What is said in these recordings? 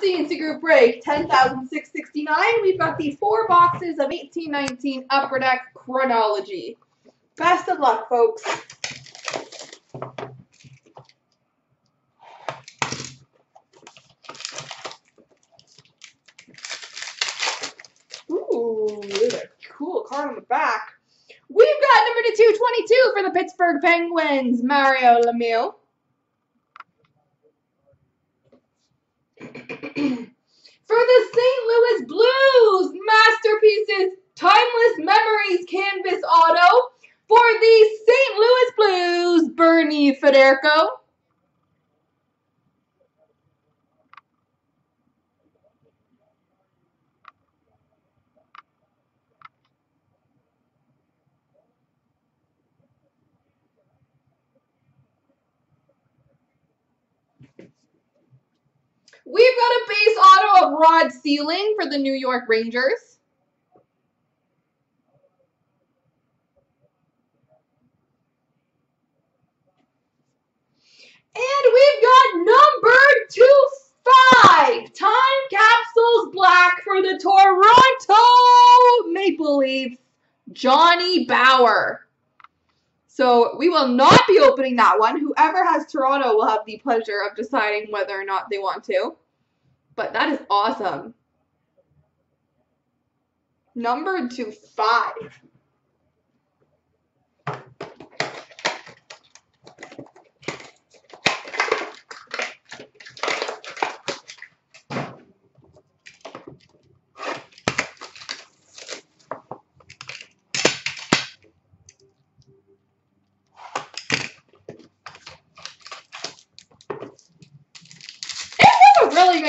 CNC Group break 10,669. We've got the four boxes of 1819 Upper Deck Chronology. Best of luck, folks. Ooh, cool card on the back. We've got number to 222 for the Pittsburgh Penguins, Mario Lemieux. for the St. Louis Blues, Masterpieces, Timeless Memories Canvas Auto. For the St. Louis Blues, Bernie Federko. We've got a base auto of Rod Seiling for the New York Rangers. And we've got number two five time capsules black for the Toronto Maple Leafs, Johnny Bower. So we will not be opening that one. Whoever has Toronto will have the pleasure of deciding whether or not they want to. But that is awesome. Number to five.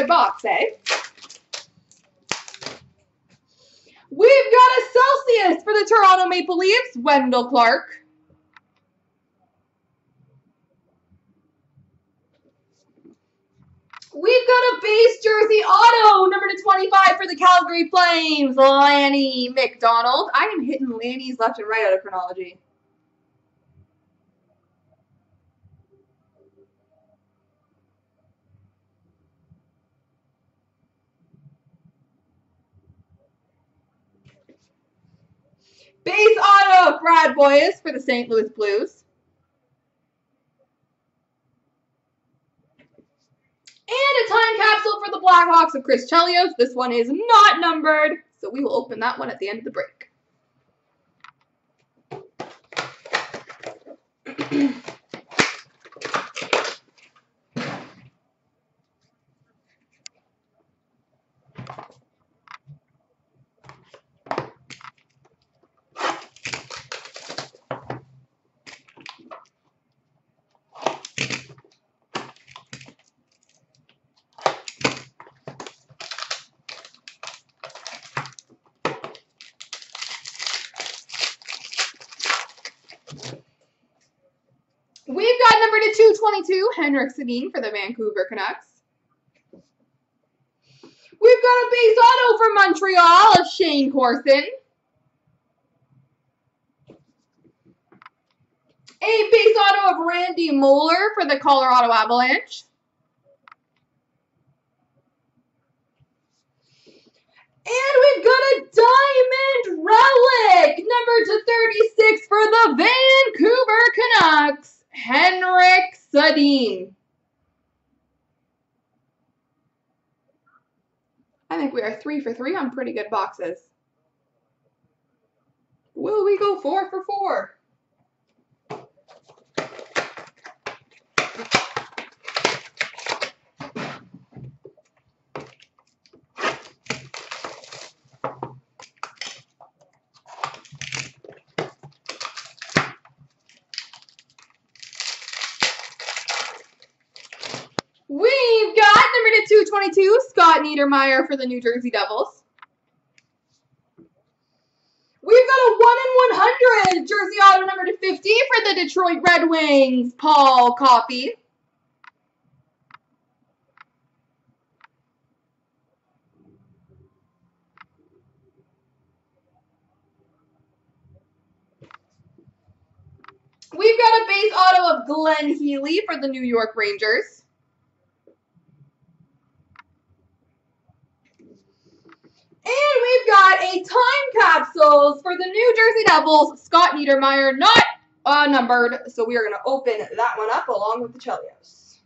Really box, eh? We've got a Celsius for the Toronto Maple Leafs, Wendell Clark. We've got a base jersey auto, number to 25 for the Calgary Flames, Lanny McDonald. I am hitting Lanny's left and right out of chronology. Base auto of Brad Boyes for the St. Louis Blues. And a time capsule for the Blackhawks of Chris Chelios. This one is not numbered, so we will open that one at the end of the break. We've got number to 222, Henrik Sedin for the Vancouver Canucks. We've got a base auto for Montreal of Shayne Corson. A base auto of Randy Moller for the Colorado Avalanche. And we've got a diamond relic, number to 36 for the Vancouver Canucks. Henrik Sedin. I think we are three for three on pretty good boxes. Will we go four for four? To 222, Scott Niedermayer for the New Jersey Devils. We've got a 1 in 100 jersey auto number to 50 for the Detroit Red Wings, Paul Coffey. We've got a base auto of Glenn Healy for the New York Rangers. And we've got a time capsules for the New Jersey Devils, Scott Niedermayer, not uh, numbered. So we are going to open that one up along with the Chelios.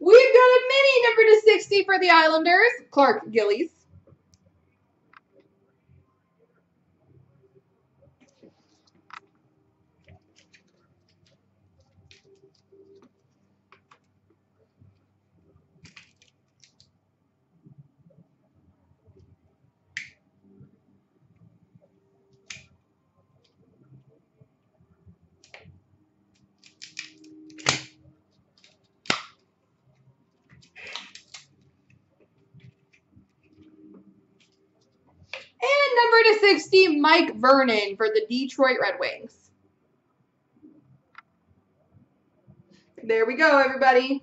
We've got a mini number to 60 for the Islanders, Clark Gillies. Number to 60, Mike Vernon for the Detroit Red Wings. There we go, everybody.